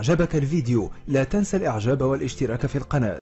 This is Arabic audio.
أعجبك الفيديو. لا تنسى الإعجاب والاشتراك في القناة.